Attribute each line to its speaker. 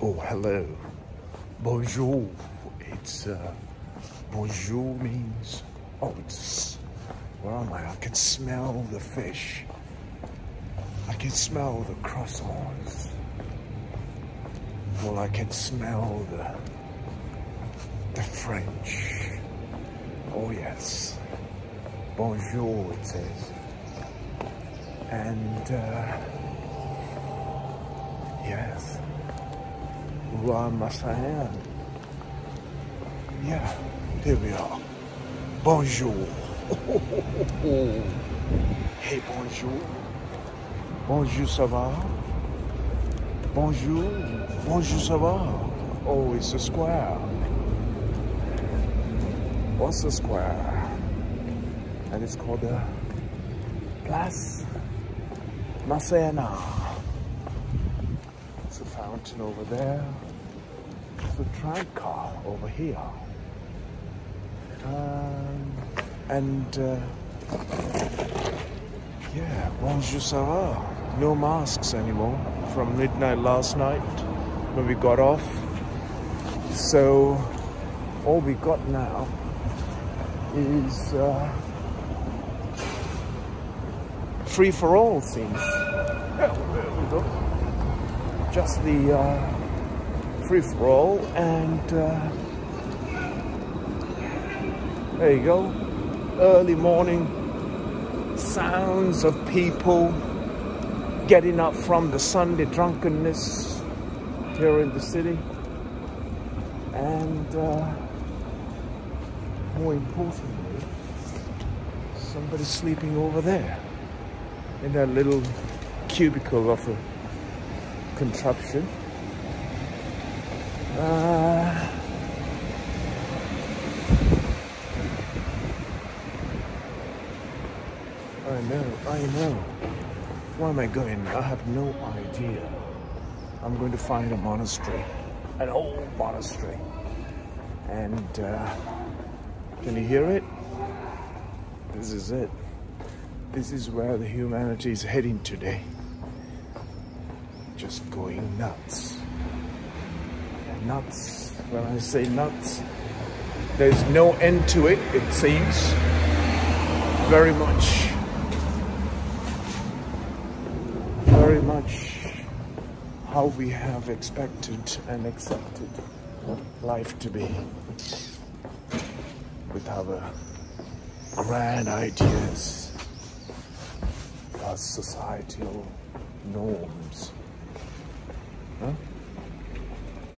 Speaker 1: Oh, hello. Bonjour. It's, uh, bonjour means, oh, it's, where am I? I can smell the fish. I can smell the croissants. Well, I can smell the, the French. Oh, yes. Bonjour, it says. And, uh, yes. Roi Massayan. Yeah, there we are. Bonjour. hey, bonjour. Bonjour, ça va? Bonjour. Bonjour, ça va? Oh, it's a square. What's a square? And it's called the Place Masséna. Fountain over there. It's a tram car over here. Um, and uh, yeah, bonjour, ça va? No masks anymore from midnight last night when we got off. So all we got now is uh, free for all seems. Yeah, there we go. Just the uh, free for all and uh, there you go. Early morning sounds of people getting up from the Sunday drunkenness here in the city. And uh, more importantly, somebody sleeping over there in that little cubicle of a contraption. Uh, I know, I know. Where am I going? I have no idea. I'm going to find a monastery, an old monastery. And uh, can you hear it? This is it. This is where the humanity is heading today. Just going nuts. Nuts. When I say nuts, there's no end to it, it seems. Very much very much how we have expected and accepted life to be with our grand ideas, our societal norms. Huh?